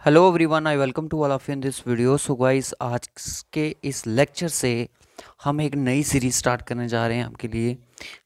Hello everyone I welcome to all of in this video so guys आज के इस lecture से हम एक नई सीरीज़ स्टार्ट करने जा रहे हैं आपके लिए।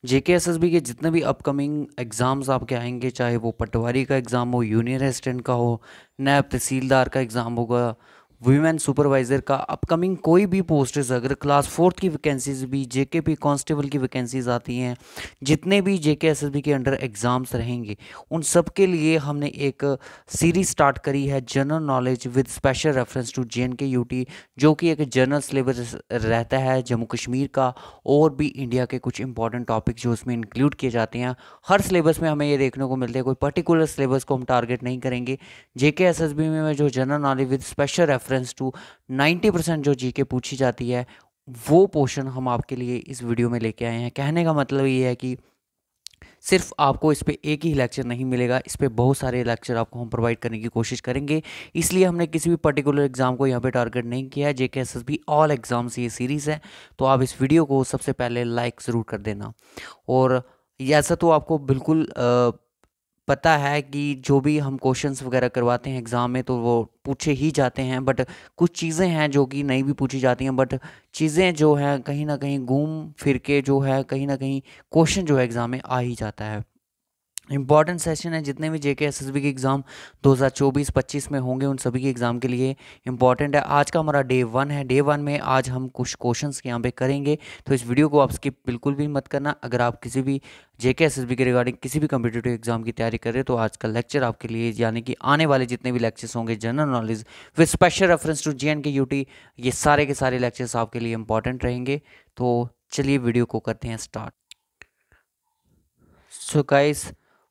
जेके एसएसबी के जितने भी अपकमिंग एग्ज़ाम्स आपके आएँगे, चाहे वो पटवारी का एग्ज़ाम हो यूनियन असिस्टेंट का हो नैब तहसीलदार का एग्ज़ाम होगा वीमेन सुपरवाइज़र का अपकमिंग कोई भी पोस्टेज अगर क्लास फोर्थ की वैकेंसीज भी जेकेपी कांस्टेबल की वैकेंसीज आती हैं, जितने भी जेके एसएसबी के अंडर एग्ज़ाम्स रहेंगे, उन सब के लिए हमने एक सीरीज़ स्टार्ट करी है general knowledge with special reference to J N K U T जो कि एक जनरल सिलेबस रहता है जम्मू कश्मीर का, और भी इंडिया के कुछ इंपॉर्टेंट टॉपिक जो उसमें इंक्लूड किए जाते हैं। हर सिलेबस में हमें ये देखने को मिलते हैं, कोई पर्टिकुलर सिलेबस को हम टारगेट नहीं करेंगे। जेके एसएसबी में जो general knowledge with special reference reference to 90 percent जो जीके पूछी जाती है वो पोर्शन हम आपके लिए इस वीडियो में लेके आए हैं। कहने का मतलब ये है कि सिर्फ़ आपको इस पर एक ही लेक्चर नहीं मिलेगा इस पर बहुत सारे लेक्चर आपको हम प्रोवाइड करने की कोशिश करेंगे। इसलिए हमने किसी भी पर्टिकुलर एग्ज़ाम को यहाँ पे टारगेट नहीं किया है J K S S B all exams ये सीरीज़ है तो आप इस वीडियो को सबसे पहले लाइक ज़रूर कर देना। और ऐसा तो आपको बिल्कुल आ, पता है कि जो भी हम क्वेश्चंस वगैरह करवाते हैं एग्ज़ाम में तो वो पूछे ही जाते हैं बट कुछ चीज़ें हैं जो कि नहीं भी पूछी जाती हैं बट चीज़ें जो हैं कहीं ना कहीं घूम फिर के जो है, कहीं ना कहीं क्वेश्चन जो है एग्ज़ाम में आ ही जाता है। इंपॉर्टेंट सेशन है, जितने भी जेके एसएसबी के एग्ज़ाम 2024-25 में होंगे उन सभी के एग्ज़ाम के लिए इंपॉर्टेंट है। आज का हमारा डे वन है। डे वन में आज हम कुछ क्वेश्चंस यहाँ पे करेंगे तो इस वीडियो को आप स्किप बिल्कुल भी मत करना। अगर आप किसी भी जेके एसएसबी के रिगार्डिंग किसी भी कम्पिटेटिव एग्ज़ाम की तैयारी कर रहे तो आज का लेक्चर आपके लिए, यानी कि आने वाले जितने भी लेक्चर्स होंगे general knowledge with special reference to J K UT ये सारे के सारे लेक्चर्स आपके लिए इंपॉर्टेंट रहेंगे। तो चलिए वीडियो को करते हैं start so so guys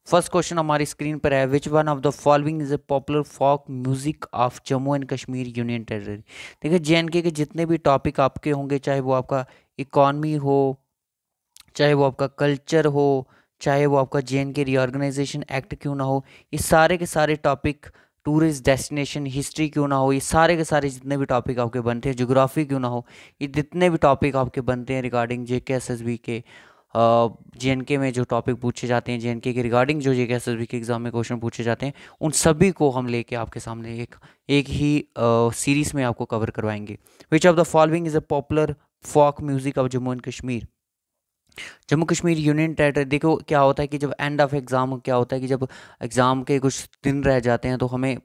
first question हमारी स्क्रीन पर है which one of the following is a popular folk music of Jammu and Kashmir union territory देखिए जे के जितने भी टॉपिक आपके होंगे, चाहे वो आपका इकॉनमी हो, चाहे वो आपका कल्चर हो, चाहे वो आपका J and K reorganisation act क्यों ना हो, ये सारे के सारे टॉपिक टूरिस्ट डेस्टिनेशन हिस्ट्री क्यों ना हो, ये सारे के सारे जितने भी टॉपिक आपके बनते हैं जोग्राफी क्यों ना हो, ये जितने भी टॉपिक आपके बनते हैं रिगार्डिंग जे के एस एस बी के जे में जो टॉपिक पूछे जाते हैं जे के रिगार्डिंग जो जे के के एग्ज़ाम में क्वेश्चन पूछे जाते हैं, उन सभी को हम लेके आपके सामने एक एक ही सीरीज़ में आपको कवर करवाएँगे। Which of the following is a popular folk music of Jammu and Kashmir Jammu Kashmir union territory, देखो क्या होता है कि जब एंड ऑफ़ एग्ज़ाम क्या होता है कि जब एग्ज़ाम के कुछ दिन रह जाते हैं तो हमें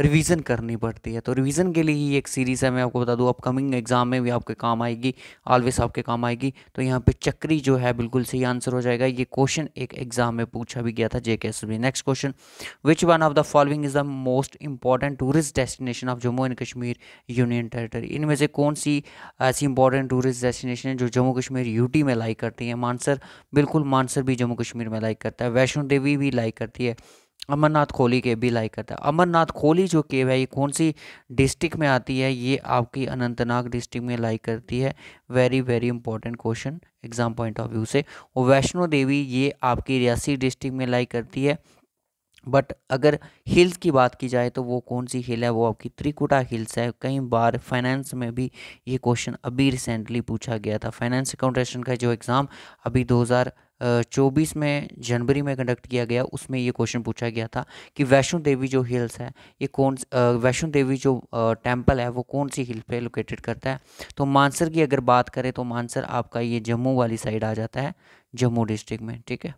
रिवीजन करनी पड़ती है। तो रिवीजन के लिए ही एक सीरीज़ है, मैं आपको बता दूँ अपकमिंग एग्ज़ाम में भी आपके काम आएगी ऑलवेज आपके काम आएगी। तो यहाँ पे चक्री जो है, बिल्कुल सही आंसर हो जाएगा। ये क्वेश्चन एक एग्ज़ाम में पूछा भी गया था J next question which one of the following is the most important tourist destination of Jammu and Kashmir union territory इनमें से कौन सी ऐसी इंपॉर्टेंट टूरिस्ट डेस्टिनेशन है जो जम्मू कश्मीर यूटी में लाइक करती हैं। मानसर, बिल्कुल मानसर भी जम्मू कश्मीर में लाइक करता है। वैष्णो देवी भी लाइक करती है। अमरनाथ खोली के भी लाइक करता है। अमरनाथ खोली जो केव है, ये कौन सी डिस्ट्रिक्ट में आती है? ये आपकी अनंतनाग डिस्ट्रिक्ट में लाइक करती है। Very very important question exam point of view से। और वैष्णो देवी ये आपकी रियासी डिस्ट्रिक्ट में लाइक करती है। बट अगर हिल्स की बात की जाए तो वो कौन सी हिल है? वो आपकी त्रिकुटा हिल्स है। कई बार फाइनेंस में भी ये क्वेश्चन अभी रिसेंटली पूछा गया था। फाइनेंस अकाउंटेशन का जो एग्ज़ाम अभी 2024 में जनवरी में कंडक्ट किया गया, उसमें ये क्वेश्चन पूछा गया था कि वैष्णो देवी जो हिल्स है, ये कौन वैष्णो देवी जो टेंपल है, वो कौन सी हिल पे लोकेटेड करता है? तो मानसर की अगर बात करें तो मानसर आपका ये जम्मू वाली साइड आ जाता है, जम्मू डिस्ट्रिक्ट में, ठीक है?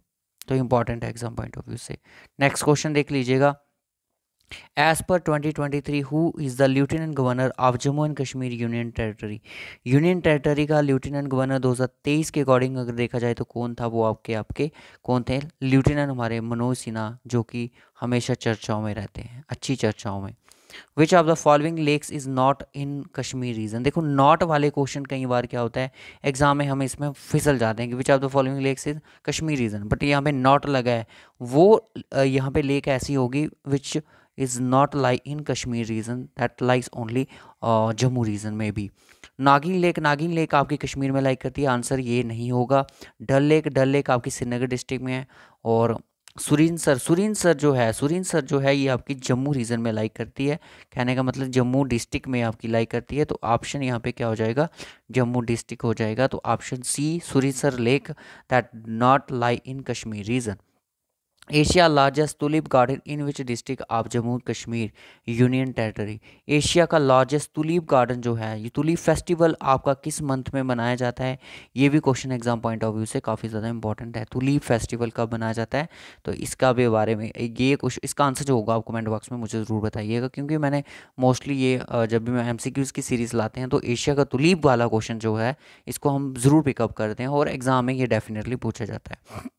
तो इंपॉर्टेंट है एग्ज़ाम पॉइंट ऑफ़ व्यू से। नेक्स्ट क्वेश्चन देख लीजिएगा। As per 2023 who is the lieutenant governor of Jammu and Kashmir union territory union territory का लेफ्टिनेंट गवर्नर 2023 के अकॉर्डिंग अगर देखा जाए तो कौन था वो आपके आपके कौन थे? लेफ्टिनेंट हमारे मनोज सिन्हा, जो कि हमेशा चर्चाओं में रहते हैं, अच्छी चर्चाओं में। Which of the following lakes is not in Kashmir region देखो नॉट वाले क्वेश्चन कई बार क्या होता है? एग्ज़ाम में हम इसमें फिसल जाते हैं कि which of the following lakes is Kashmir region but यहाँ पे नॉट लगा है। वो यहाँ पे लेक ऐसी होगी which is not lie in Kashmir region that lies only Jammu region में भी। नागिन लेक नागिन लेक आपकी कश्मीर में लाइक करती है। आंसर ये नहीं होगा। डल लेक डल लेक आपकी श्रीनगर डिस्ट्रिक्ट में है। और सुरीन सर सुरीन सर जो है, सुरीन सर जो है, ये आपकी जम्मू रीजन में लाइक करती है। कहने का मतलब जम्मू डिस्ट्रिक्ट में आपकी लाइक करती है तो ऑप्शन यहाँ पे क्या हो जाएगा? जम्मू डिस्ट्रिक्ट हो जाएगा तो option C Surinsar lake that not lie in Kashmir region Asia largest tulip garden in which district of Jammu Kashmir, union territory. Asia का लार्जेस्ट टूलिप गार्डन जो है, ये टूलिप फेस्टिवल आपका किस मंथ में मनाया जाता है, ये भी question exam point of view से काफ़ी ज़्यादा इंपॉर्टेंट है। टूलिप फेस्टिवल कब मनाया जाता है तो इसका भी बारे में, ये कुछ, इसका आंसर जो होगा आप कमेंट बॉक्स में मुझे ज़रूर बताइएगा, क्योंकि मैंने मोस्टली ये जब भी मैं एम की सीरीज़ लाते हैं तो एशिया का टूलिप वाला क्वेश्चन जो है, इसको हम ज़रूर पिकअप करते हैं और एग्ज़ाम में ये डेफिनेटली पूछा जाता है।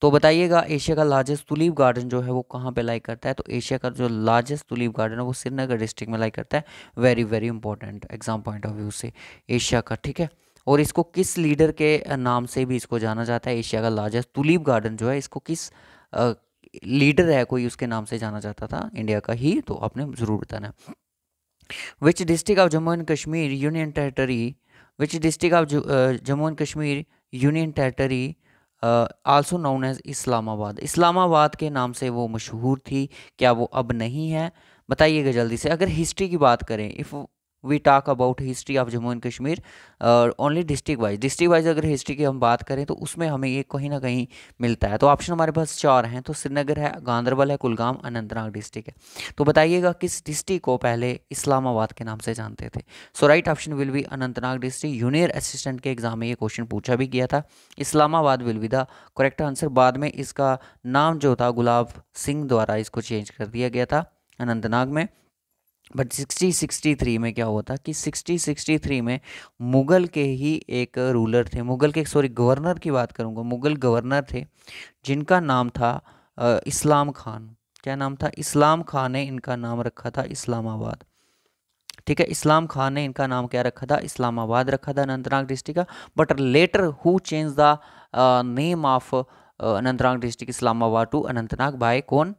तो बताइएगा, एशिया का लार्जेस्ट तुलीप गार्डन जो है वो कहाँ पे लाइक करता है? तो एशिया का जो लार्जेस्ट तुलीप गार्डन है वो श्रीनगर डिस्ट्रिक्ट में लाइक करता है। Very very important exam point of view से एशिया का, ठीक है? और इसको किस लीडर के नाम से भी इसको जाना जाता है? एशिया का लार्जेस्ट तुलीप गार्डन जो है, इसको किस लीडर है कोई उसके नाम से जाना जाता था? इंडिया का ही तो आपने ज़रूर बताना which district of Jammu and Kashmir union territory which district of Jammu and Kashmir union territory also known as Islamabad. Islamabad के नाम से वो मशहूर थी, क्या वो अब नहीं है? बताइएगा जल्दी से। अगर हिस्ट्री की बात करें if we talk about history of Jammu and Kashmir only district wise district wise अगर हिस्ट्री की हम बात करें तो उसमें हमें ये कहीं ना कहीं मिलता है। तो ऑप्शन हमारे पास चार हैं तो श्रीनगर है गांधरबल है कुलगाम अनंतनाग डिस्ट्रिक्ट है। तो बताइएगा किस डिस्ट्रिक्ट को पहले इस्लामाबाद के नाम से जानते थे? So right option will be Anantnag district junior assistant के एग्ज़ाम में ये क्वेश्चन पूछा भी गया था। Islamabad will be the correct answer बाद में इसका नाम जो था, गुलाब सिंह द्वारा इसको चेंज कर दिया गया था अनंतनाग में। बट सिक्सटी सिक्सटी थ्री में क्या हुआ था कि सिक्सटी सिक्सटी थ्री में मुग़ल के ही एक रूलर थे। मुग़ल के सॉरी गवर्नर की बात करूँगा। मुग़ल गवर्नर थे जिनका नाम था आ, इस्लाम खान। क्या नाम था? इस्लाम खान ने इनका नाम रखा था इस्लामाबाद। ठीक है इस्लाम खान ने इनका नाम क्या रखा था? इस्लामाबाद रखा था अनंतनाग डिस्ट्रिक्ट का। But later who change the name of Anantnag district? Islamabad to Anantnag by कौन?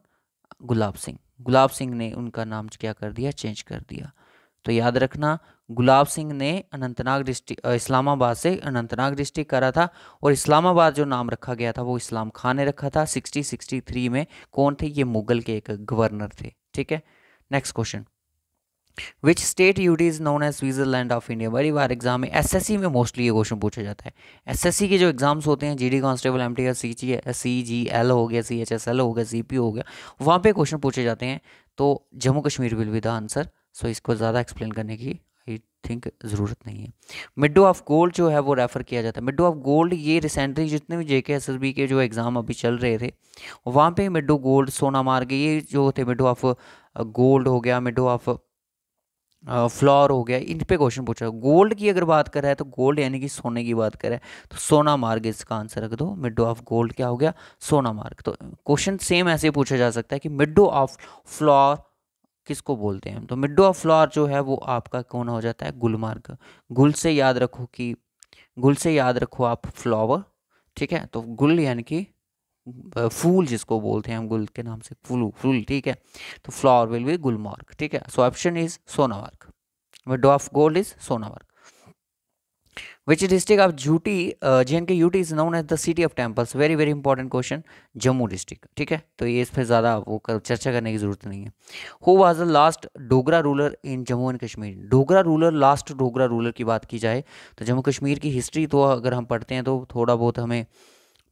गुलाब सिंह। गुलाब सिंह ने उनका नाम क्या कर दिया? चेंज कर दिया। तो याद रखना, गुलाब सिंह ने अनंतनाग डिस्ट्रिक्ट इस्लामाबाद से अनंतनाग डिस्ट्रिक्ट करा था और इस्लामाबाद जो नाम रखा गया था, वो इस्लाम खान ने रखा था। सिक्सटी सिक्सटी थ्री में कौन थे? ये मुगल के एक गवर्नर थे। ठीक है? Next question. Which state UT is known as Switzerland of India बड़ी बार एग्ज़ाम में एसएससी में मोस्टली ये क्वेश्चन पूछा जाता है। एसएससी के जो एग्ज़ाम्स होते हैं GD constable M T C G C G L हो गया सी एच एस एल हो गया सी पी हो गया, वहाँ पे क्वेश्चन पूछे जाते हैं। तो Jammu Kashmir will be the answer so इसको ज़्यादा एक्सप्लेन करने की आई थिंक ज़रूरत नहीं है। मिडो ऑफ़ गोल्ड जो है, वो रेफ़र किया जाता है। मिडो ऑफ़ गोल्ड ये रिसेंटली जितने भी जेके एस एस बी के जो एग्ज़ाम अभी चल रहे थे, वहाँ पे मिडो गोल्ड सोना मार्ग ये जो थे मिडो ऑफ़ गोल्ड हो गया मिडो ऑफ़ फ्लोर हो गया, इन पे क्वेश्चन पूछा। गोल्ड की अगर बात कर रहा है तो गोल्ड यानी कि सोने की बात करें तो सोना मार्ग इसका आंसर रख दो। मिडो ऑफ़ गोल्ड क्या हो गया? सोना मार्ग। तो क्वेश्चन सेम ऐसे पूछा जा सकता है कि मिडो ऑफ़ फ्लोर किसको बोलते हैं तो मिडो ऑफ़ फ्लोर जो है वो आपका कौन हो जाता है? गुलमार्ग गुल से याद रखो कि, गुल से याद रखो आप फ्लावर, ठीक है? तो गुल यानी कि फूल जिसको बोलते हैं हम गुल के नाम से फूल फूल ठीक है? तो फ्लावर विल बी गुलमार्ग ठीक है? So option is Sonamarg meadow of gold is Sonamarg which district of जूटी J N K UT is known as the city of temples very very important question Jammu district ठीक है? तो ये इस पर ज़्यादा वो कर, चर्चा करने की ज़रूरत नहीं है। Who was the last Dogra ruler in Jammu and Kashmir Dogra ruler last Dogra ruler की बात की जाए तो जम्मू कश्मीर की हिस्ट्री तो अगर हम पढ़ते हैं तो थोड़ा बहुत हमें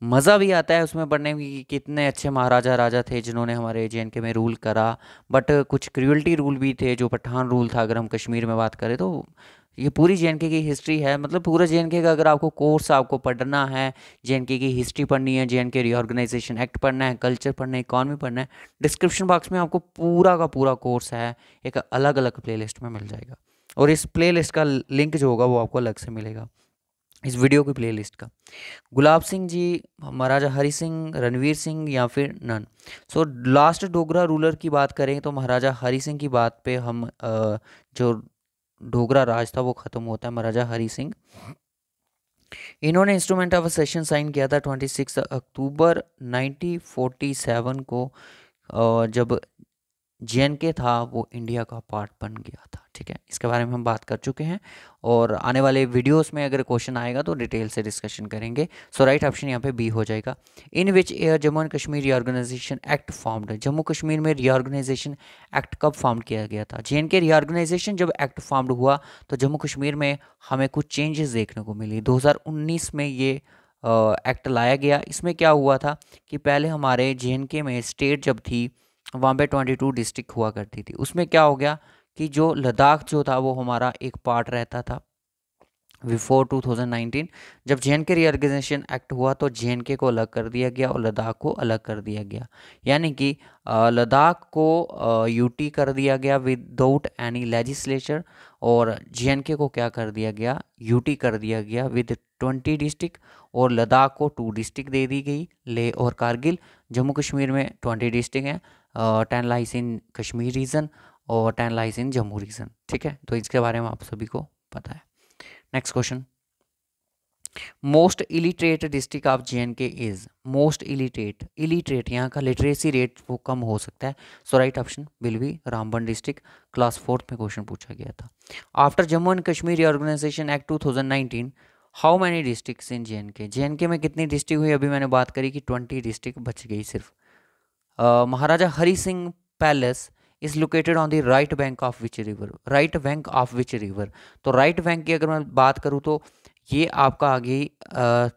मज़ा भी आता है उसमें पढ़ने में कि कितने अच्छे महाराजा राजा थे जिन्होंने हमारे जे के में रूल करा। बट कुछ क्रियल्टी रूल भी थे, जो पठान रूल था, अगर हम कश्मीर में बात करें तो। ये पूरी जे की हिस्ट्री है। मतलब पूरा जे का अगर आपको कोर्स आपको पढ़ना है जे की हिस्ट्री पढ़नी है जे के रीऑर्गेनाइजेशन एक्ट पढ़ना है कल्चर पढ़ना है इकॉनमी पढ़ना है डिस्क्रिप्शन बॉक्स में आपको पूरा का पूरा कोर्स है। एक अलग अलग प्ले में मिल जाएगा। और इस प्ले का लिंक जो होगा वो आपको अलग से मिलेगा। इस वीडियो की प्लेलिस्ट का। गुलाब सिंह जी, महाराजा हरि सिंह, रणवीर सिंह या फिर none. So last Dogra ruler की बात करें तो महाराजा हरि सिंह की बात पे हम जो डोगरा राज था वो ख़त्म होता है, महाराजा हरि सिंह। इन्होंने इंस्ट्रूमेंट ऑफ़ सेशन साइन किया था 26 अक्टूबर 1947 को जब जे था, वो इंडिया का पार्ट बन गया था, ठीक है? इसके बारे में हम बात कर चुके हैं और आने वाले वीडियोस में अगर क्वेश्चन आएगा तो डिटेल से डिस्कशन करेंगे। सो राइट ऑप्शन यहाँ पे बी हो जाएगा। In which year Jammu and Kashmir reorganisation act formed Jammu Kashmir में रीऑर्गेनाइजेशन एक्ट कब फॉर्म किया गया था? जे के रीऑर्गेनाइजेशन जब एक्ट फॉर्म्ड हुआ तो जम्मू कश्मीर में हमें कुछ चेंजेस देखने को मिली। दो हज़ार उन्नीस में ये एक्ट लाया गया। इसमें क्या हुआ था कि पहले हमारे जे में स्टेट जब थी वहाँ पे ट्वेंटी टू डिस्ट्रिक्ट हुआ करती थी। उसमें क्या हो गया कि जो लद्दाख जो था, वो हमारा एक पार्ट रहता था। बिफोर 2019 जब जे के रीऑर्गेनाइजेशन एक्ट हुआ तो जे के को अलग कर दिया गया और लद्दाख को अलग कर दिया गया। यानी कि लद्दाख को यूटी कर दिया गया विदाउट एनी लेजिस्लेचर और जे के को क्या कर दिया गया यूटी कर दिया गया विद ट्वेंटी डिस्ट्रिक्ट और लद्दाख को टू डिस्ट्रिक्ट दे दी गई, ले और कारगिल। जम्मू कश्मीर में ट्वेंटी डिस्ट्रिक्ट हैं ten lies in Kashmir region और ten lies in Jammu region ठीक है? तो इसके बारे में आप सभी को पता है। Next question most illiterate district of J and K is most illiterate illiterate यहाँ का लिटरेसी रेट वो कम हो सकता है। So right option will be Ramban district class fourth में क्वेश्चन पूछा गया था। After Jammu and Kashmir organisation act 2019 how many district in J and K J and के में कितनी डिस्ट्रिक्ट हुई? अभी मैंने बात करी कि ट्वेंटी डिस्ट्रिक्ट बच गई सिर्फ़। Maharaja Hari Singh palace is located on the right bank of which river right bank of which river तो राइट बैंक की अगर मैं बात करूँ तो ये आपका आ गई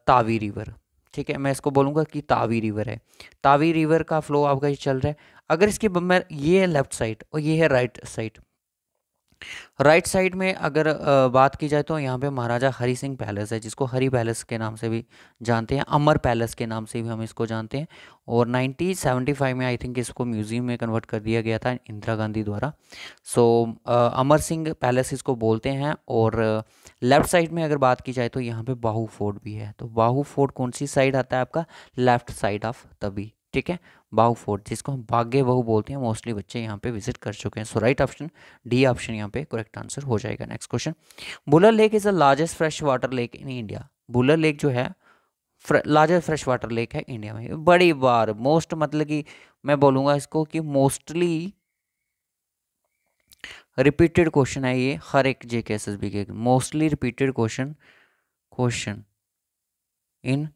तावी रिवर ठीक है, मैं इसको बोलूँगा कि तावी रिवर है। तावी रिवर का फ्लो आपका ये चल रहा है। अगर इसकी मैं, ये है लेफ़्ट साइड और ये है right side right right side में अगर बात की जाए तो यहाँ पे महाराजा हरी सिंह पैलेस है जिसको हरी पैलेस के नाम से भी जानते हैं अमर पैलेस के नाम से भी हम इसको जानते हैं। और 1975 में आई थिंक इसको म्यूज़ियम में कन्वर्ट कर दिया गया था इंदिरा गांधी द्वारा। So so, Amar Singh palace इसको बोलते हैं और लेफ़्ट साइड में अगर बात की जाए तो यहाँ पर बाहू फोर्ट भी है। तो बाहू फोर्ट कौन सी साइड आता है आपका? लेफ़्ट साइड ऑफ़ तभी ठीक है? बाहू फोर्ट जिसको हम भाग्य बहु बोलते हैं मोस्टली बच्चे यहाँ पे विज़िट कर चुके हैं। So right option D option यहाँ पे करेक्ट आंसर हो जाएगा। Next question Wular lake is the largest fresh water lake in India Wular lake जो है लार्जेस्ट फ्रेश वाटर लेक है इंडिया में। बड़ी बार मोस्ट मतलब कि, मैं बोलूँगा इसको कि मोस्टली रिपीटेड क्वेश्चन है ये, हर एक J K S S B के। Mostly repeated question question in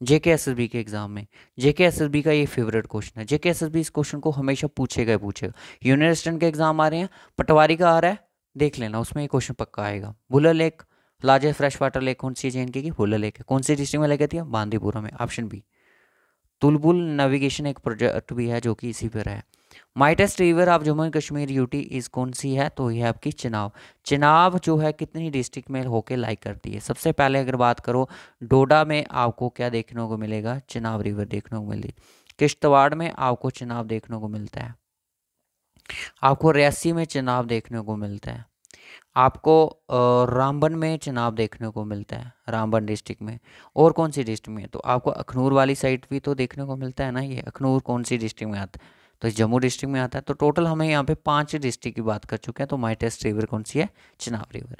JK S S B के एग्ज़ाम में। जेके एस एस बी का ये फेवरेट क्वेश्चन है। जेके एस एस बी इस क्वेश्चन को हमेशा पूछेगा ही पूछेगा यूनिवर्सिटन के एग्ज़ाम आ रहे हैं, पटवारी का आ रहा है, देख लेना, उसमें ये क्वेश्चन पक्का आएगा। Wular lake largest fresh water lake कौन सी है जे की? बुलर लेक है। कौन सी डिस्ट्रिक्ट में लगे थी? बांदीपुरा में। ऑप्शन बी, तुलबुल नेविगेशन एक प्रोजेक्ट भी है जो कि इसी पर है। Mightiest river of Jammu and Kashmir, UT is कौन सी है? तो ये आपकी चिनाब चिनाब जो है, कितनी डिस्ट्रिक्ट में होके लाइक करती है? सबसे पहले अगर बात करो, डोडा में आपको क्या देखने को मिलेगा? चिनाब रिवर देखने को मिलेगी किश्तवाड़ में आपको चिनाब देखने को मिलता है। आपको रियासी में चिनाब देखने को मिलता है। आपको रामबन में चिनाब देखने को मिलता है, रामबन डिस्ट्रिक्ट में। और कौन सी डिस्ट्रिक्ट में? तो आपको अखनूर वाली साइड भी तो देखने को मिलता है ना ये? अखनूर कौन सी डिस्ट्रिक्ट में आता है? तो जम्मू डिस्ट्रिक्ट में आता है। तो टोटल हमें यहाँ पे पाँच डिस्ट्रिक्ट की बात कर चुके हैं। तो माई टेस्ट रिवर कौन सी है? Chenab river.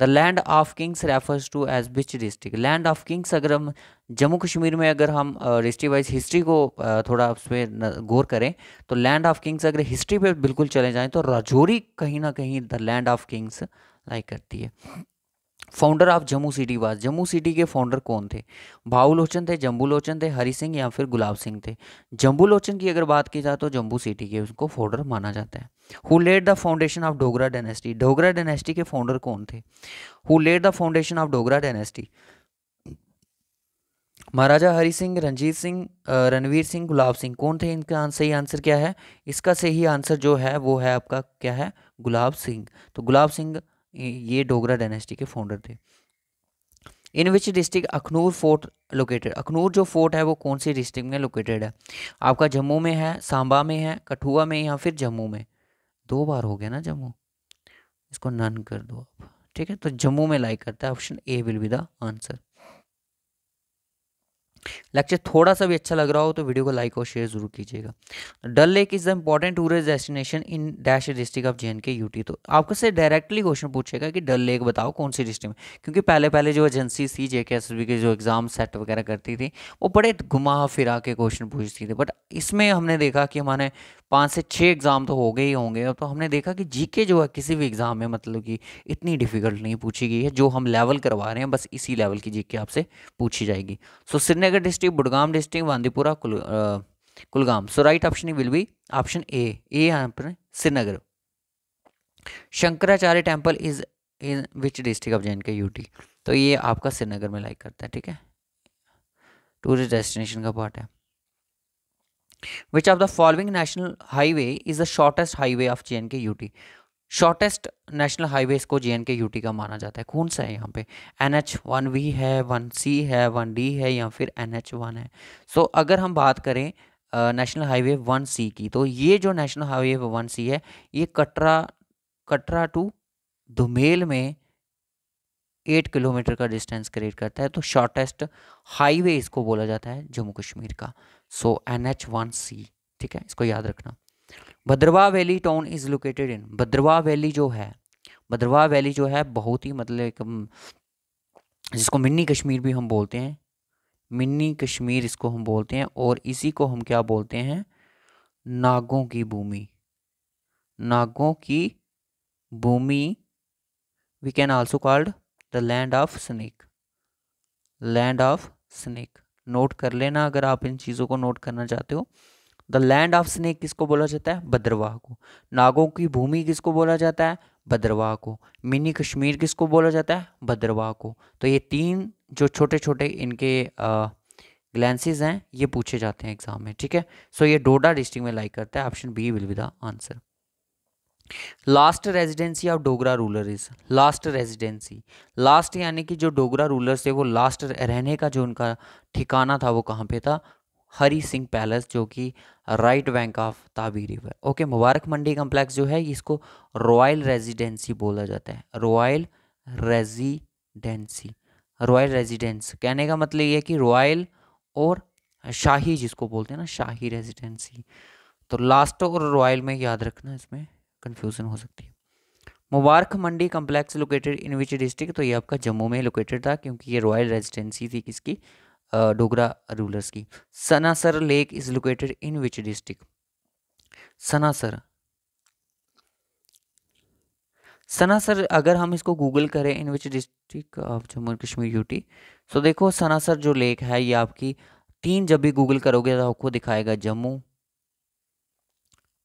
The land of kings refers to as which district? Land of kings अगर हम जम्मू कश्मीर में अगर हम डिस्ट्रिक्ट वाइज हिस्ट्री को थोड़ा उस पर गौर करें तो लैंड ऑफ़ किंग्स अगर हिस्ट्री पे बिल्कुल चले जाएँ तो राजौरी कहीं ना कहीं the land of kings, like करती है। Founder of Jammu city was Jammu city के फाउंडर कौन थे? भाऊ लोचन थे, जम्बू लोचन थे, हरी सिंह या फिर गुलाब सिंह थे? जम्बू लोचन की अगर बात की जाए तो जम्बू सिटी के उसको फाउंडर माना जाता है। Who led the foundation of Dogra dynasty Dogra dynasty के फाउंडर कौन थे? Who led the foundation of Dogra dynasty Maharaja Hari Singh, Ranjit Singh Ranbir Singh, Gulab Singh, कौन थे? इनका सही आंसर क्या है? इसका सही आंसर जो है, वो है आपका, क्या है? गुलाब सिंह। तो गुलाब सिंह ये डोगरा डायनेस्टी के फाउंडर थे। In which district Akhnoor fort located Akhnoor जो फोर्ट है, वो कौन सी डिस्ट्रिक्ट में लोकेटेड है? आपका जम्मू में है, सांबा में है, कठुआ में या फिर जम्मू में? दो बार हो गया ना जम्मू। इसको नन कर दो आप। ठीक है तो जम्मू में लाइक करता है option A will be the answer lecture थोड़ा सा भी अच्छा लग रहा हो तो वीडियो को लाइक और शेयर ज़रूर कीजिएगा। Dal lake is the important tourist destination in dash district of J and K UT तो आपको से डायरेक्टली क्वेश्चन पूछेगा कि डल लेक बताओ कौन सी डिस्ट्रिक्ट में? क्योंकि पहले पहले जो एजेंसी थी जे के एस के जो एग्ज़ाम सेट वगैरह करती थी, वो बड़े घुमा फिरा के क्वेश्चन पूछती थी। बट इसमें हमने देखा कि हमारे पाँच से छः एग्ज़ाम तो हो गए ही होंगे। तो हमने देखा कि जीके जो है, किसी भी एग्ज़ाम में मतलब कि इतनी डिफ़िकल्ट नहीं पूछी गई है। जो हम लेवल करवा रहे हैं, बस इसी लेवल की जीके आपसे पूछी जाएगी। So Srinagar district Budgam district Bandipora कुल Kulgam so right option will be option A A यहाँ पर Srinagar Shankaracharya temple is in which district of J K UT तो ये आपका श्रीनगर में लाइक करता है, ठीक है? टूरिस्ट डेस्टिनेशन का पार्ट है। Which of the following national highway is the shortest highway of J and K UT shortest national highway इसको जे के यूटी का माना जाता है। कौन सा है यहाँ पे? एन एच वन वी है वन सी है वन डी है या फिर एन एच वन है? सो so, अगर हम बात करें नेशनल हाईवे वन सी की तो ये जो नेशनल हाईवे वन सी है ये कटरा कटरा टू धुमेल में एट किलोमीटर का डिस्टेंस क्रिएट करता है तो शॉर्टेस्ट हाईवे इसको बोला जाता है जम्मू कश्मीर का। So N H one C ठीक है? इसको याद रखना। Bhaderwah valley town is located in. Bhaderwah valley जो है, भद्रवा वैली जो है बहुत ही मतलब एक जिसको मिनी कश्मीर भी हम बोलते हैं मिनी कश्मीर इसको हम बोलते हैं और इसी को हम क्या बोलते हैं? नागों की भूमि। नागों की भूमि we can also called the land of snake land of snake note कर लेना अगर आप इन चीज़ों को नोट करना चाहते हो। द लैंड ऑफ़ स्नेक किसको बोला जाता है? भद्रवाह को। नागों की भूमि किसको बोला जाता है? भद्रवाह को। मिनी कश्मीर किसको बोला जाता है? भद्रवाह को। तो ये तीन जो छोटे छोटे इनके ग्लैंसेज हैं, ये पूछे जाते हैं एग्ज़ाम में, ठीक है? सो ये डोडा डिस्ट्रिक्ट में लाइक करता है। Option B will be the answer last residency of Dogra ruler is last residency last यानी कि जो डोगरा रूलर्स थे, वो लास्ट रहने का जो उनका ठिकाना था, वो कहाँ पे था? हरी सिंह पैलेस, जो कि right bank of Tawi river. Okay, Mubarak Mandi complex जो है, इसको रॉयल रेजिडेंसी बोला जाता है। Royal residency, royal residence. कहने का मतलब ये है कि रॉयल और शाही जिसको बोलते हैं ना, शाही रेजिडेंसी। तो लास्ट और रॉयल में याद रखना, इसमें कन्फ्यूज़न हो सकती है। Mubarak Mandi complex located in which district तो ये आपका जम्मू में लोकेटेड था, क्योंकि ये रॉयल रेजिडेंसी थी किसकी? डोगरा रूलर्स की। Sanasar lake is located in which district Sanasar. Sanasar, अगर हम इसको गूगल करें in which district of Jammu and Kashmir UT so देखो, सनासर जो लेक है, ये आपकी तीन जब भी गूगल करोगे तो आपको दिखाएगा जम्मू,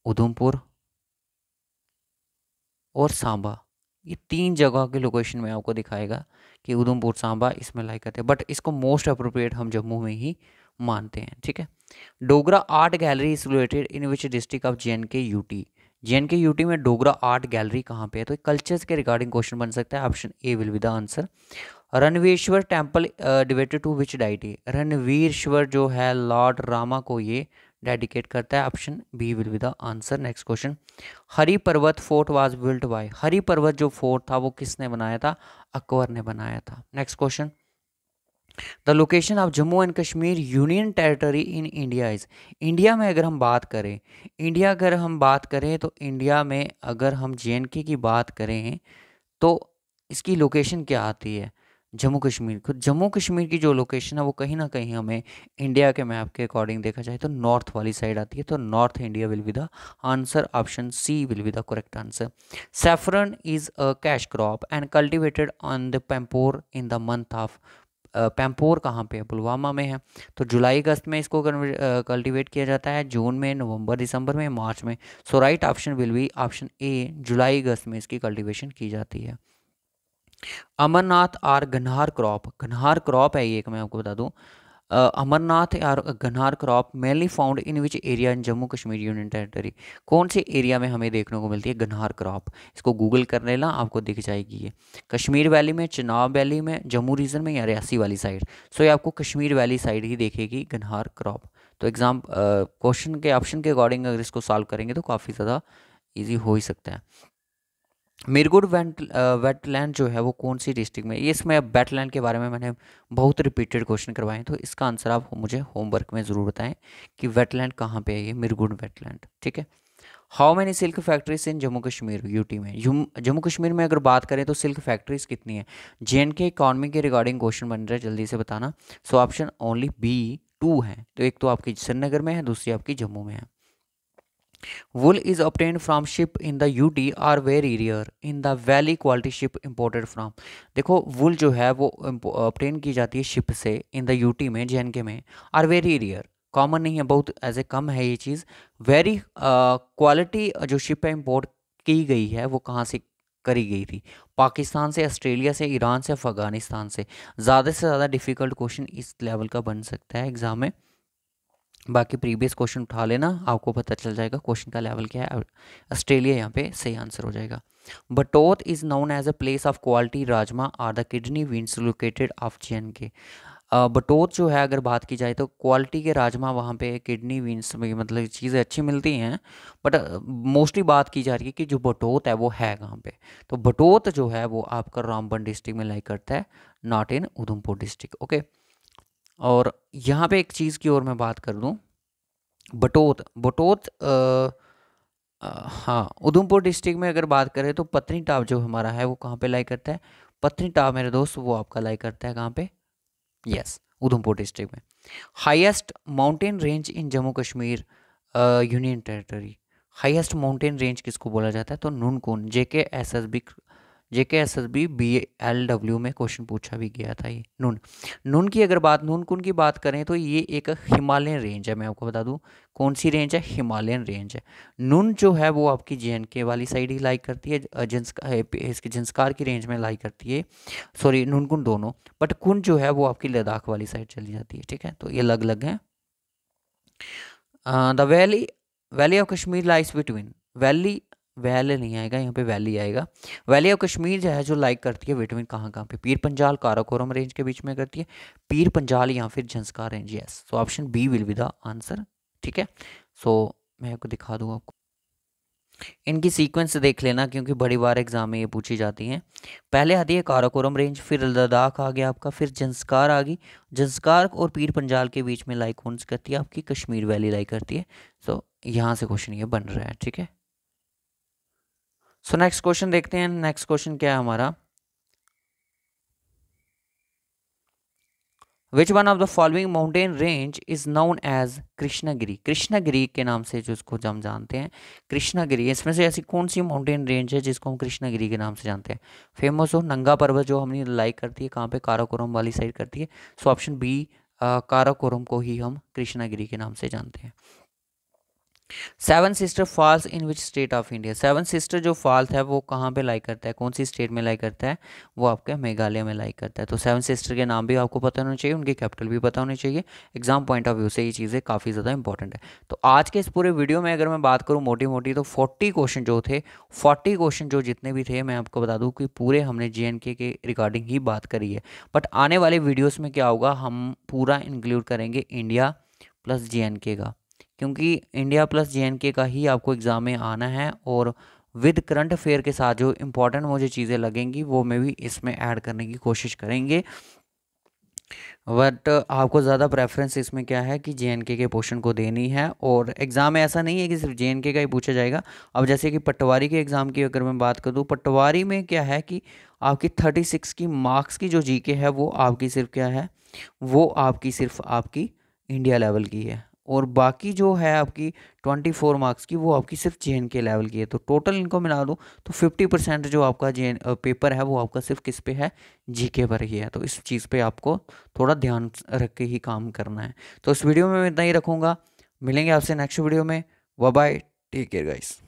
उधमपुर और सांबा। ये तीन जगह के लोकेशन में आपको दिखाएगा कि उधमपुर, सांबा इसमें लाइक करते हैं। बट इसको मोस्ट अप्रोप्रिएट हम जम्मू में ही मानते हैं, ठीक है? Dogra art gallery is located in which district of J and K U T J and K U T में डोगरा आर्ट गैलरी कहाँ पे है? तो कल्चर्स के रिगार्डिंग क्वेश्चन बन सकता है। Option A will be the answer Ranbireshwar temple devoted to which deity Ranbireshwar जो है लॉर्ड रामा को ये डेडिकेट करता है। Option B will be the answer. Next question. Hari Parbat, fort was built by. Hari Parbat जो fort था, वो किसने बनाया था? अकबर ने बनाया था। Next question. The location of Jammu and Kashmir union territory in India is. India में अगर हम बात करें, इंडिया अगर हम बात करें तो इंडिया में अगर हम जे की बात करें तो इसकी लोकेशन क्या आती है? जम्मू कश्मीर को जम्मू कश्मीर की जो लोकेशन है, वो कहीं ना कहीं हमें इंडिया के मैप के अकॉर्डिंग देखा जाए तो नॉर्थ वाली साइड आती है तो north India will be the answer option C will be the correct answer saffron is a cash crop and cultivated on the Pampore in the month of Pampore कहाँ पे है? पुलवामा में है। तो जुलाई, अगस्त में इसको कल्टीवेट किया जाता है, जून में, नवंबर, दिसंबर में, मार्च में। So right option will be option A जुलाई, अगस्त में इसकी कल्टीवेशन की जाती है। Amaranth or Ganhar crop. Ganhar crop है ये एक, मैं आपको बता दूँ। Amaranth or Ganhar crop mainly found in which area in Jammu Kashmir union territory कौन से एरिया में हमें देखने को मिलती है गन्हार क्रॉप? इसको गूगल कर लेना, आपको दिख जाएगी ये। कश्मीर वैली में चिनाब वैली में जम्मू रीजन में या रियासी वाली साइड सो ये आपको कश्मीर वैली साइड ही देखेगी गन्हार क्रॉप। तो एग्ज़ाम क्वेश्चन के ऑप्शन के अकॉर्डिंग अगर इसको सॉल्व करेंगे तो काफ़ी ज़्यादा ईजी हो ही सकता है। मिरगुड वेट वेटलैंड जो है वो कौन सी डिस्ट्रिक्ट में, इसमें इसमें वेटलैंड के बारे में मैंने बहुत रिपीटेड क्वेश्चन करवाए तो इसका आंसर आप मुझे होमवर्क में ज़रूर बताएँ कि वेटलैंड कहाँ पे है ये मिरगुड वेटलैंड, ठीक है? How many silk factories in Jammu Kashmir, UT में? जम्मू कश्मीर में अगर बात करें तो सिल्क फैक्ट्रीज कितनी है? जे एंड के इकॉनमी के रिगार्डिंग क्वेश्चन बन रहा है, जल्दी से बताना। So option only B two है तो एक तो आपकी श्रीनगर में है, दूसरी आपकी जम्मू में है। Wool is obtained from ship in the UT are very rare in the valley quality ship imported from देखो वुल जो है वो obtain की जाती है शिप से इन द यूटी में जे में आर वेरी रेयर कॉमन नहीं है, बहुत ए कम है ये चीज़। वेरी क्वालिटी जो शिप है इम्पोर्ट की गई है, वो कहाँ से करी गई थी? पाकिस्तान से, ऑस्ट्रेलिया से, ईरान से, अफ़गानिस्तान से। ज़्यादा से ज़्यादा डिफ़िकल्ट क्वेश्चन इस लेवल का बन सकता है एग्ज़ाम में। बाकी प्रीवियस क्वेश्चन उठा लेना, आपको पता चल जाएगा क्वेश्चन का लेवल क्या है। ऑस्ट्रेलिया यहाँ पे सही आंसर हो जाएगा। Batote is known as a place of quality rajma or the kidney beans located of J K Batote जो है, अगर बात की जाए तो क्वालिटी के राजमा वहाँ पे किडनी विंस में मतलब चीज़ें अच्छी मिलती हैं बट मोस्टली बात की जा रही है कि जो बटोत है, वो है कहाँ पे। तो बटोत जो है, वो आपका रामबन डिस्ट्रिक्ट में लाइक करता है not in Udhampur district okay और यहाँ पे एक चीज़ की ओर मैं बात कर दूँ, बटोत बटोत हाँ उधमपुर डिस्ट्रिक्ट में अगर बात करें तो पत्नी टाप जो हमारा है वो कहाँ पे लाई करता है? पत्नी टाप मेरे दोस्त वो आपका लाई करता है कहाँ पे? यस, उधमपुर डिस्ट्रिक्ट में। Highest mountain range in Jammu Kashmir union territory. Highest mountain range किसको बोला जाता है? तो नुनकुन जे K S S B J K S S B B L W में क्वेश्चन पूछा भी गया था ये। नून नून की अगर बात, नून कुन की बात करें तो ये एक हिमालयन रेंज है, मैं आपको बता दूँ। कौन सी रेंज है? हिमालयन रेंज है। नून जो है वो आपकी जे के वाली साइड ही लाइक करती है जिनस्कार इसकी जिनस्कार की रेंज में लाइक करती है। सॉरी नूनकुन दोनों। बट कुन जो है वो आपकी लद्दाख वाली साइड चली जाती है, ठीक है? तो ये अलग अलग हैं। The valley valley of Kashmir lies between valley vale नहीं आएगा यहाँ पे वैली आएगा। वैली ऑफ़ कश्मीर जो है जो लाइक करती है विटामिन कहाँ कहाँ पे? पीर पंजाल काराकोरम रेंज के बीच में करती है। पीर पंजाल या फिर Zanskar range yes so option B will be the answer ठीक है? सो so, मैं आपको दिखा दूँ आपको। इनकी सीक्वेंस देख लेना क्योंकि बड़ी बार एग्ज़ाम में ये पूछी जाती हैं। पहले आती है काराकोरम रेंज फिर लद्दाख आ गया आपका फिर जंसकार आ गई। जंसकार और पीर पंजाल के बीच में लाइक करती है आपकी कश्मीर वैली लाइक करती है। सो यहाँ से क्वेश्चन ये बन रहा है ठीक है? सो नेक्स्ट क्वेश्चन देखते हैं। नेक्स्ट क्वेश्चन क्या है हमारा? Which one of the following mountain range is known as Krishnagiri Krishnagiri के नाम से जो इसको हम जानते हैं कृष्णागिरी इसमें से ऐसी कौन सी माउंटेन रेंज है जिसको हम कृष्णागिरी के नाम से जानते हैं? फ़ेमस हो, नंगा पर्वत जो हमने लाइक करती है, कहाँ पे? काराकोरम वाली साइड करती है। सो ऑप्शन बी काराकोरम को ही हम कृष्णागिरी के नाम से जानते हैं। Seven sister falls in which state of India seven sister जो फॉल्स है, वो कहाँ पे लाइक करता है? कौन सी स्टेट में लाइक करता है? वो आपके मेघालय में लाइक करता है। तो सेवन सिस्टर के नाम भी आपको पता होना चाहिए, उनकी कैपिटल भी पता होनी चाहिए। एग्ज़ाम पॉइंट ऑफ़ व्यू से ये चीज़ें काफ़ी ज़्यादा इंपॉर्टेंट है। तो आज के इस पूरे वीडियो में अगर मैं बात करूँ मोटी मोटी तो फोर्टी क्वेश्चन जो थे फोर्टी क्वेश्चन जो जितने भी थे, मैं आपको बता दूँ कि पूरे हमने जे के रिगार्डिंग ही बात करी है। बट आने वाले वीडियोज़ में क्या होगा, हम पूरा इंक्लूड करेंगे इंडिया प्लस जे का। क्योंकि इंडिया प्लस जे का ही आपको एग्ज़ाम में आना है और विद करंट अफेयर के साथ जो इम्पोर्टेंट मुझे चीज़ें लगेंगी, वो मैं भी इसमें ऐड करने की कोशिश करेंगे। बट आपको ज़्यादा प्रेफरेंस इसमें क्या है कि जे के पोर्शन को देनी है और एग्ज़ाम में ऐसा नहीं है कि सिर्फ़ जे का ही पूछा जाएगा। अब जैसे कि पटवारी के एग्ज़ाम की अगर मैं बात करूँ, पटवारी में क्या है कि आपकी थर्टी सिक्स की मार्क्स की जो जी है, वो आपकी सिर्फ़ क्या है? वो आपकी सिर्फ़ आपकी इंडिया लेवल की है। और बाकी जो है आपकी ट्वेंटी फोर मार्क्स की, वो आपकी सिर्फ़ जे के लेवल की है। तो टोटल इनको मिला दो तो फिफ्टी परसेंट जो आपका जे पेपर है, वो आपका सिर्फ़ किस पे है? जीके पर ही है। तो इस चीज़ पे आपको थोड़ा ध्यान रख के ही काम करना है। तो इस वीडियो में मैं इतना ही रखूँगा। मिलेंगे आपसे नेक्स्ट वीडियो में। व बाय टेक केयर गाइस